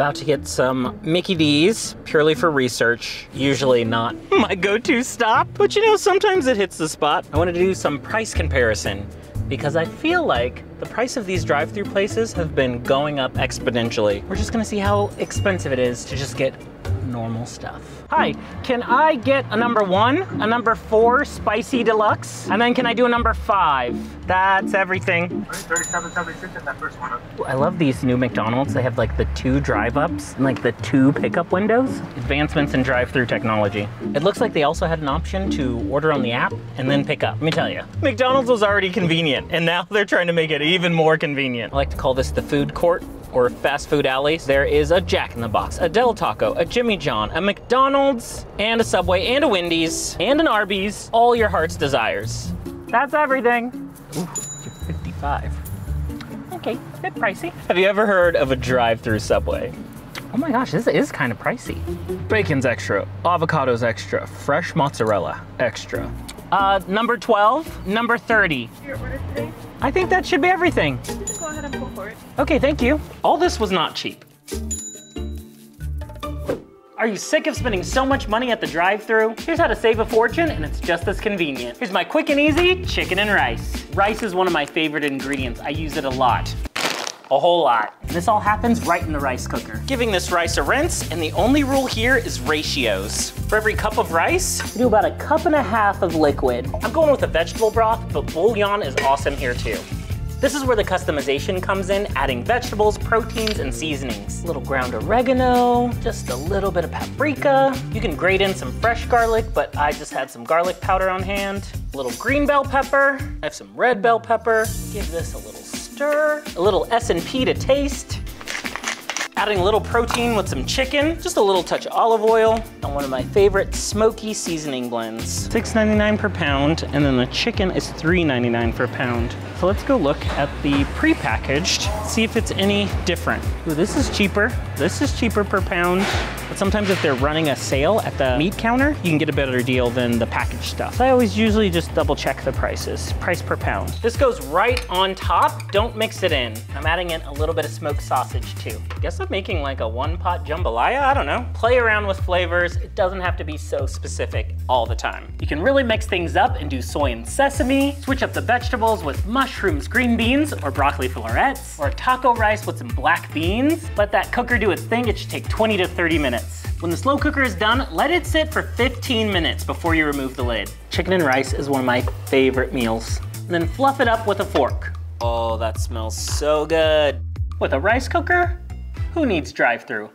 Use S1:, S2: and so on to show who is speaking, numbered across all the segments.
S1: About to get some Mickey D's, purely for research. Usually not my go-to stop, but you know, sometimes it hits the spot. I wanted to do some price comparison because I feel like the price of these drive-through places have been going up exponentially. We're just gonna see how expensive it is to just get normal stuff. Hi, can I get a number one, a number four spicy deluxe, and then can I do a number five? That's everything.
S2: 3776 is that first one.
S1: I love these new McDonald's. They have like the two drive-ups and like the two pickup windows. Advancements in drive-through technology. It looks like they also had an option to order on the app and then pick up. Let me tell you, McDonald's was already convenient and now they're trying to make it even more convenient. I like to call this the food court or fast food alleys, there is a Jack in the Box, a Del Taco, a Jimmy John, a McDonald's, and a Subway, and a Wendy's, and an Arby's, all your heart's desires. That's everything. Ooh, 55. Okay, a bit pricey. Have you ever heard of a drive-through Subway? Oh my gosh, this is kind of pricey. Bacon's extra, avocado's extra, fresh mozzarella extra. Uh, number 12, number 30.
S3: Your order today?
S1: I think that should be everything.
S3: Just go ahead and pull for it.
S1: Okay, thank you. All this was not cheap. Are you sick of spending so much money at the drive-thru? Here's how to save a fortune and it's just as convenient. Here's my quick and easy chicken and rice. Rice is one of my favorite ingredients. I use it a lot. A whole lot. This all happens right in the rice cooker. Giving this rice a rinse, and the only rule here is ratios. For every cup of rice, do about a cup and a half of liquid. I'm going with a vegetable broth, but bouillon is awesome here too. This is where the customization comes in, adding vegetables, proteins, and seasonings. A little ground oregano, just a little bit of paprika. You can grate in some fresh garlic, but I just had some garlic powder on hand. A little green bell pepper. I have some red bell pepper. Give this a little stir. A little S&P to taste. Adding a little protein with some chicken, just a little touch of olive oil, and one of my favorite smoky seasoning blends. $6.99 per pound, and then the chicken is $3.99 per pound. So let's go look at the pre-packaged, see if it's any different. Ooh, this is cheaper. This is cheaper per pound. But sometimes if they're running a sale at the meat counter, you can get a better deal than the packaged stuff. I always usually just double check the prices, price per pound. This goes right on top. Don't mix it in. I'm adding in a little bit of smoked sausage too. Guess I'm making like a one pot jambalaya, I don't know. Play around with flavors. It doesn't have to be so specific all the time. You can really mix things up and do soy and sesame, switch up the vegetables with mushrooms, green beans, or broccoli florets, or taco rice with some black beans. Let that cooker do its thing. It should take 20 to 30 minutes. When the slow cooker is done, let it sit for 15 minutes before you remove the lid. Chicken and rice is one of my favorite meals. And then fluff it up with a fork. Oh, that smells so good. With a rice cooker, who needs drive-through?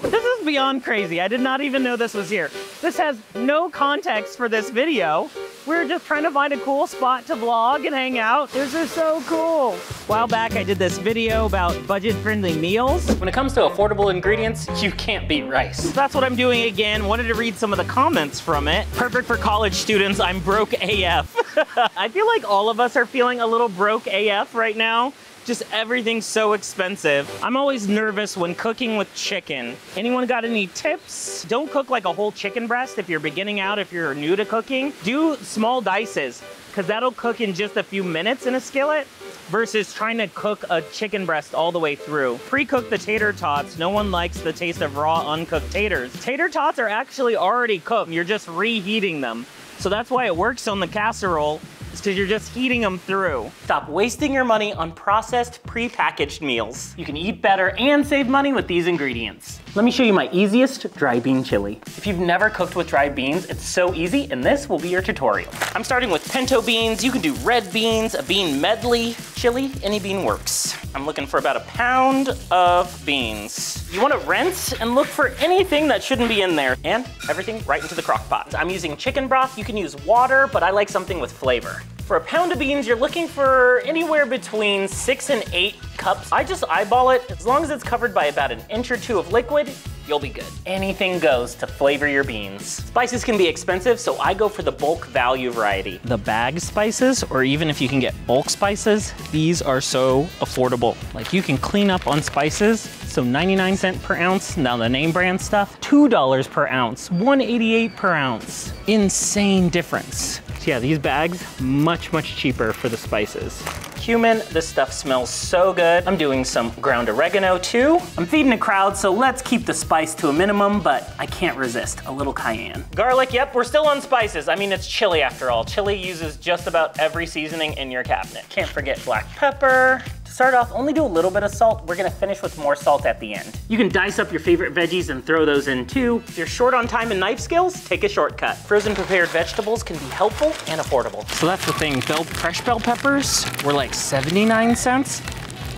S1: This is beyond crazy. I did not even know this was here. This has no context for this video. We are just trying to find a cool spot to vlog and hang out. This is so cool. A while back, I did this video about budget-friendly meals. When it comes to affordable ingredients, you can't beat rice. That's what I'm doing again. Wanted to read some of the comments from it. Perfect for college students. I'm broke AF. I feel like all of us are feeling a little broke AF right now. Just everything's so expensive. I'm always nervous when cooking with chicken. Anyone got any tips? Don't cook like a whole chicken breast if you're beginning out, if you're new to cooking. Do small dices, because that'll cook in just a few minutes in a skillet versus trying to cook a chicken breast all the way through. Pre-cook the tater tots. No one likes the taste of raw, uncooked taters. Tater tots are actually already cooked. You're just reheating them. So that's why it works on the casserole because you're just heating them through. Stop wasting your money on processed, pre-packaged meals. You can eat better and save money with these ingredients. Let me show you my easiest dry bean chili. If you've never cooked with dried beans, it's so easy, and this will be your tutorial. I'm starting with pinto beans. You can do red beans, a bean medley, chili, any bean works. I'm looking for about a pound of beans. You wanna rinse and look for anything that shouldn't be in there, and everything right into the crock pot. I'm using chicken broth. You can use water, but I like something with flavor. For a pound of beans, you're looking for anywhere between six and eight cups. I just eyeball it. As long as it's covered by about an inch or two of liquid, you'll be good. Anything goes to flavor your beans. Spices can be expensive, so I go for the bulk value variety. The bag spices, or even if you can get bulk spices, these are so affordable. Like you can clean up on spices, so 99 cent per ounce, now the name brand stuff, $2 per ounce, 188 per ounce. Insane difference. Yeah, these bags, much, much cheaper for the spices. cumin. This stuff smells so good. I'm doing some ground oregano too. I'm feeding a crowd, so let's keep the spice to a minimum, but I can't resist a little cayenne. Garlic, yep, we're still on spices. I mean, it's chili after all. Chili uses just about every seasoning in your cabinet. Can't forget black pepper. To start off, only do a little bit of salt. We're gonna finish with more salt at the end. You can dice up your favorite veggies and throw those in too. If you're short on time and knife skills, take a shortcut. Frozen prepared vegetables can be helpful and affordable. So that's the thing, bell, fresh bell peppers were like 79 cents,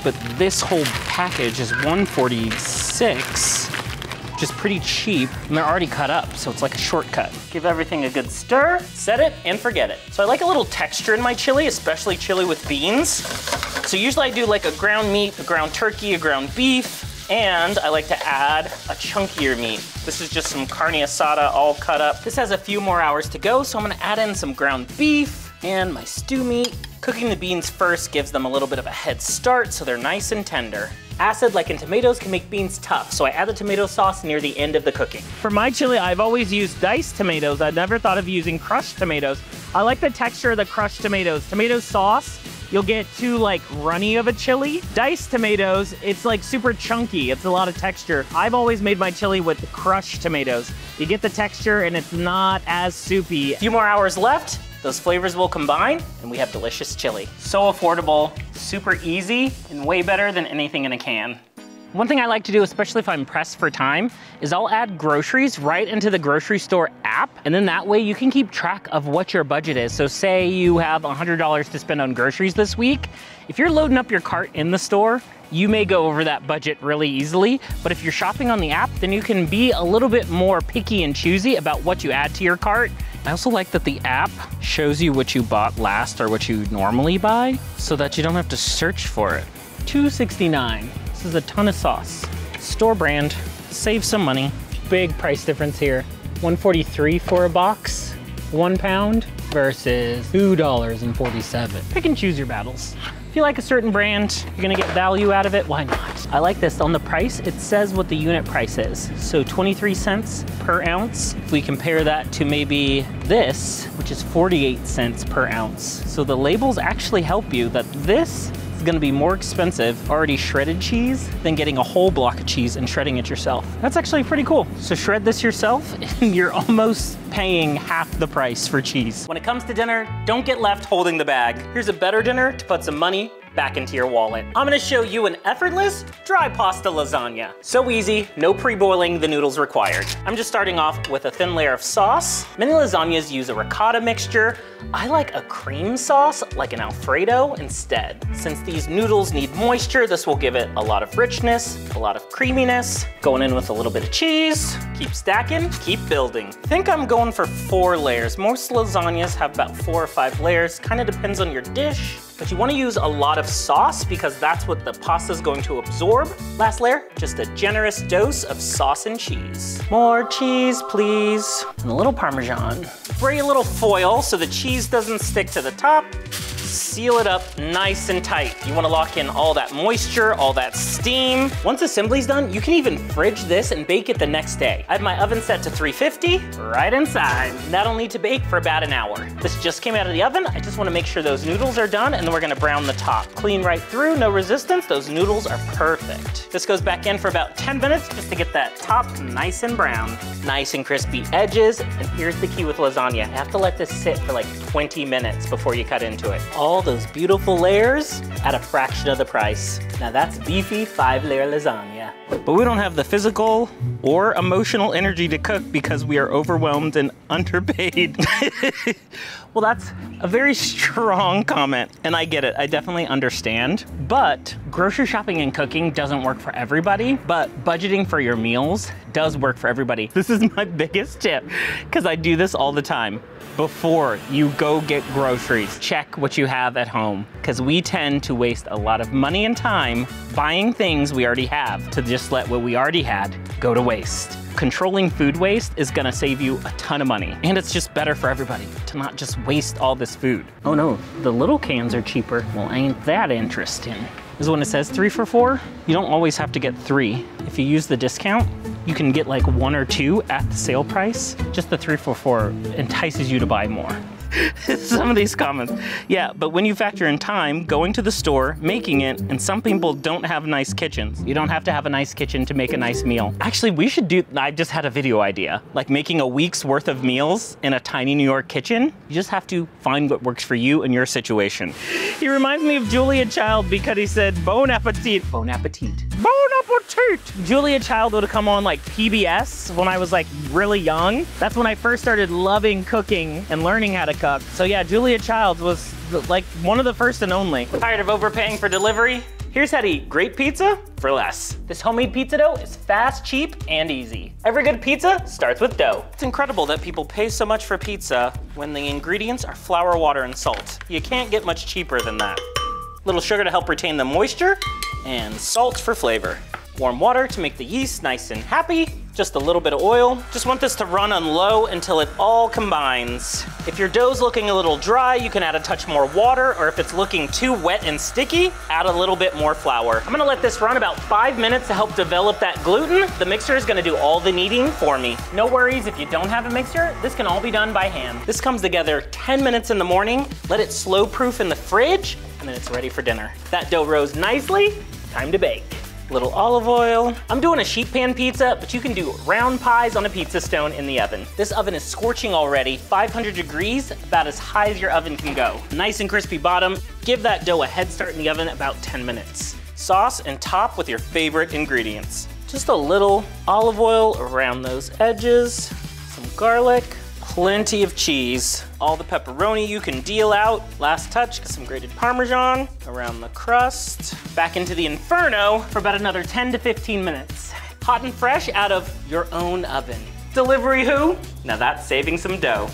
S1: but this whole package is 146 which is pretty cheap, and they're already cut up, so it's like a shortcut. Give everything a good stir, set it, and forget it. So I like a little texture in my chili, especially chili with beans. So usually I do like a ground meat, a ground turkey, a ground beef, and I like to add a chunkier meat. This is just some carne asada all cut up. This has a few more hours to go, so I'm gonna add in some ground beef and my stew meat. Cooking the beans first gives them a little bit of a head start so they're nice and tender. Acid, like in tomatoes, can make beans tough, so I add the tomato sauce near the end of the cooking. For my chili, I've always used diced tomatoes. I'd never thought of using crushed tomatoes. I like the texture of the crushed tomatoes. Tomato sauce, you'll get too like runny of a chili. Diced tomatoes, it's like super chunky. It's a lot of texture. I've always made my chili with crushed tomatoes. You get the texture and it's not as soupy. A few more hours left. Those flavors will combine and we have delicious chili. So affordable, super easy, and way better than anything in a can. One thing I like to do, especially if I'm pressed for time, is I'll add groceries right into the grocery store app, and then that way you can keep track of what your budget is. So say you have $100 to spend on groceries this week. If you're loading up your cart in the store, you may go over that budget really easily, but if you're shopping on the app, then you can be a little bit more picky and choosy about what you add to your cart. I also like that the app shows you what you bought last or what you normally buy so that you don't have to search for it. $2.69. This is a ton of sauce. Store brand, save some money. Big price difference here. 143 for a box, one pound versus $2.47. Pick and choose your battles. If you like a certain brand, you're gonna get value out of it, why not? I like this. On the price, it says what the unit price is. So 23 cents per ounce. If we compare that to maybe this, which is 48 cents per ounce. So the labels actually help you that this is gonna be more expensive, already shredded cheese, than getting a whole block of cheese and shredding it yourself. That's actually pretty cool. So shred this yourself and you're almost paying half the price for cheese. When it comes to dinner, don't get left holding the bag. Here's a better dinner to put some money back into your wallet. I'm gonna show you an effortless dry pasta lasagna. So easy, no pre-boiling the noodles required. I'm just starting off with a thin layer of sauce. Many lasagnas use a ricotta mixture. I like a cream sauce, like an Alfredo instead. Since these noodles need moisture, this will give it a lot of richness, a lot of creaminess. Going in with a little bit of cheese, keep stacking, keep building. Think I'm going for four layers. Most lasagnas have about four or five layers, kind of depends on your dish. But you wanna use a lot of sauce because that's what the pasta is going to absorb. Last layer, just a generous dose of sauce and cheese. More cheese, please. And a little Parmesan. Spray a little foil so the cheese doesn't stick to the top. Seal it up nice and tight. You wanna lock in all that moisture, all that steam. Once assembly's done, you can even fridge this and bake it the next day. I have my oven set to 350, right inside. That'll need to bake for about an hour. This just came out of the oven. I just wanna make sure those noodles are done and then we're gonna brown the top. Clean right through, no resistance. Those noodles are perfect. This goes back in for about 10 minutes just to get that top nice and brown. Nice and crispy edges. And here's the key with lasagna. You have to let this sit for like 20 minutes before you cut into it. All those beautiful layers at a fraction of the price. Now that's beefy five layer lasagna. But we don't have the physical or emotional energy to cook because we are overwhelmed and underpaid. well, that's a very strong comment, and I get it. I definitely understand. But grocery shopping and cooking doesn't work for everybody, but budgeting for your meals does work for everybody. This is my biggest tip because I do this all the time. Before you go get groceries, check what you have at home because we tend to waste a lot of money and time buying things we already have to just let what we already had go to waste. Controlling food waste is gonna save you a ton of money. And it's just better for everybody to not just waste all this food. Oh no, the little cans are cheaper. Well, ain't that interesting. Is when it says three for four, you don't always have to get three. If you use the discount, you can get like one or two at the sale price. Just the three for four entices you to buy more. some of these comments. Yeah, but when you factor in time, going to the store, making it, and some people don't have nice kitchens. You don't have to have a nice kitchen to make a nice meal. Actually, we should do, I just had a video idea, like making a week's worth of meals in a tiny New York kitchen. You just have to find what works for you and your situation. He reminds me of Julia Child because he said, bon appetit. Bon appetit. Bon appetit. Julia Child would have come on like PBS when I was like really young. That's when I first started loving cooking and learning how to cook. So yeah, Julia Child was like one of the first and only. Tired of overpaying for delivery? Here's how to eat great pizza for less. This homemade pizza dough is fast, cheap, and easy. Every good pizza starts with dough. It's incredible that people pay so much for pizza when the ingredients are flour, water, and salt. You can't get much cheaper than that. Little sugar to help retain the moisture, and salt for flavor. Warm water to make the yeast nice and happy, just a little bit of oil. Just want this to run on low until it all combines. If your dough's looking a little dry, you can add a touch more water, or if it's looking too wet and sticky, add a little bit more flour. I'm gonna let this run about five minutes to help develop that gluten. The mixer is gonna do all the kneading for me. No worries if you don't have a mixer, this can all be done by hand. This comes together 10 minutes in the morning, let it slow proof in the fridge, and then it's ready for dinner. That dough rose nicely, time to bake little olive oil. I'm doing a sheet pan pizza, but you can do round pies on a pizza stone in the oven. This oven is scorching already, 500 degrees, about as high as your oven can go. Nice and crispy bottom. Give that dough a head start in the oven about 10 minutes. Sauce and top with your favorite ingredients. Just a little olive oil around those edges, some garlic, plenty of cheese. All the pepperoni you can deal out. Last touch, some grated Parmesan around the crust. Back into the Inferno for about another 10 to 15 minutes. Hot and fresh out of your own oven. Delivery who? Now that's saving some dough.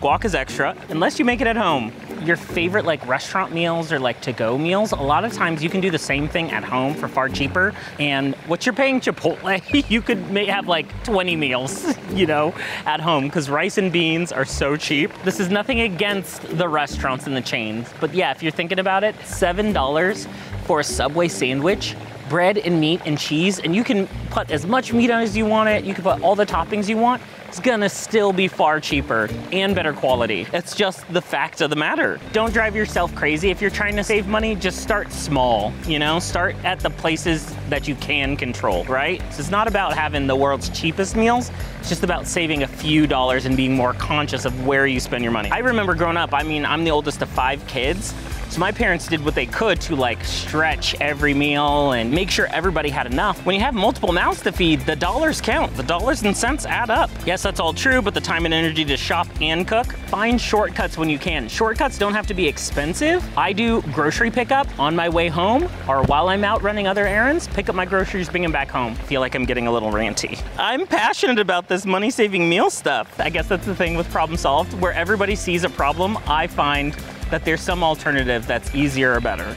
S1: Guac is extra, unless you make it at home your favorite like restaurant meals or like to-go meals, a lot of times you can do the same thing at home for far cheaper. And what you're paying Chipotle, you could may have like 20 meals, you know, at home because rice and beans are so cheap. This is nothing against the restaurants and the chains, but yeah, if you're thinking about it, $7 for a Subway sandwich bread and meat and cheese, and you can put as much meat on as you want it, you can put all the toppings you want, it's gonna still be far cheaper and better quality. It's just the fact of the matter. Don't drive yourself crazy. If you're trying to save money, just start small, you know? Start at the places that you can control, right? So it's not about having the world's cheapest meals, it's just about saving a few dollars and being more conscious of where you spend your money. I remember growing up, I mean, I'm the oldest of five kids, so my parents did what they could to like stretch every meal and make sure everybody had enough. When you have multiple mouths to feed, the dollars count. The dollars and cents add up. Yes, that's all true, but the time and energy to shop and cook, find shortcuts when you can. Shortcuts don't have to be expensive. I do grocery pickup on my way home or while I'm out running other errands, pick up my groceries, bring them back home. feel like I'm getting a little ranty. I'm passionate about this money saving meal stuff. I guess that's the thing with problem solved, where everybody sees a problem, I find that there's some alternative that's easier or better.